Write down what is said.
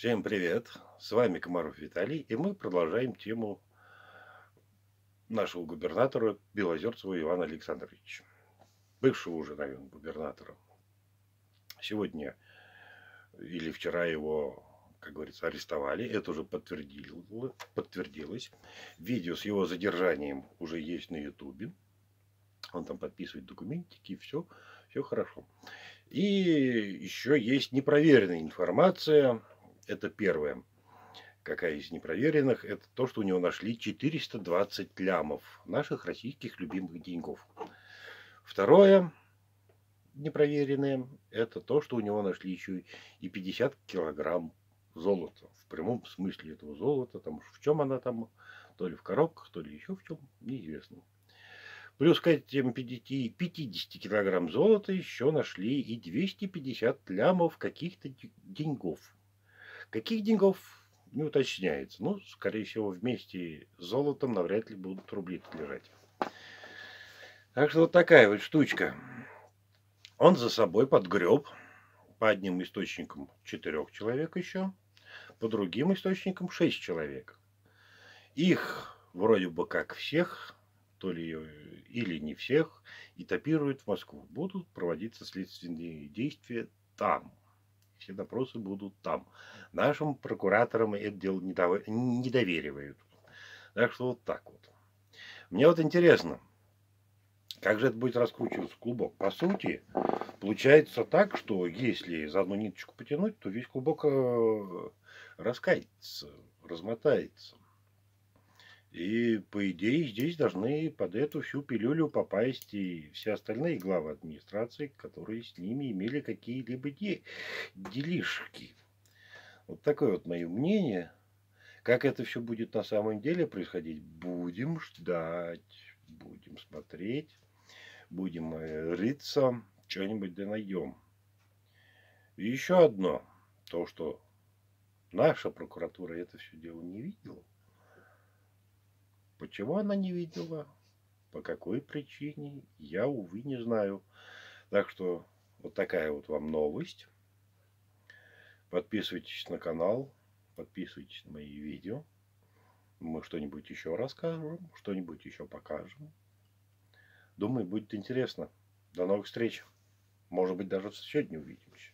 Всем привет! С вами Комаров Виталий, и мы продолжаем тему нашего губернатора Белозерцева Ивана Александровича, бывшего уже, наверное, губернатора. Сегодня или вчера его, как говорится, арестовали, это уже подтвердилось. подтвердилось. Видео с его задержанием уже есть на ютубе. Он там подписывает документики, все, все хорошо. И еще есть непроверенная информация это первое. Какая из непроверенных, это то, что у него нашли 420 лямов наших российских любимых деньгов. Второе, непроверенное, это то, что у него нашли еще и 50 килограмм золота. В прямом смысле этого золота. Там, в чем она там, то ли в коробках, то ли еще в чем, неизвестно. Плюс к этим 50, 50 килограмм золота еще нашли и 250 лямов каких-то деньгов. Каких деньгов не уточняется. Ну, скорее всего, вместе с золотом навряд ли будут рубли лежать. Так что вот такая вот штучка. Он за собой подгреб по одним источникам четырех человек еще, по другим источникам шесть человек. Их вроде бы как всех, то ли или не всех, и топируют в Москву. Будут проводиться следственные действия там все допросы будут там. Нашим прокураторам это дело не доверивают. Так что вот так вот. Мне вот интересно, как же это будет раскручиваться клубок? По сути, получается так, что если за одну ниточку потянуть, то весь клубок э, раскается, размотается. И, по идее, здесь должны под эту всю пилюлю попасть и все остальные главы администрации, которые с ними имели какие-либо де делишки. Вот такое вот мое мнение. Как это все будет на самом деле происходить, будем ждать, будем смотреть, будем э, рыться, что-нибудь да найдем. И еще одно, то, что наша прокуратура это все дело не видела. Почему она не видела? По какой причине? Я, увы, не знаю. Так что вот такая вот вам новость. Подписывайтесь на канал, подписывайтесь на мои видео. Мы что-нибудь еще расскажем, что-нибудь еще покажем. Думаю, будет интересно. До новых встреч. Может быть, даже сегодня увидимся.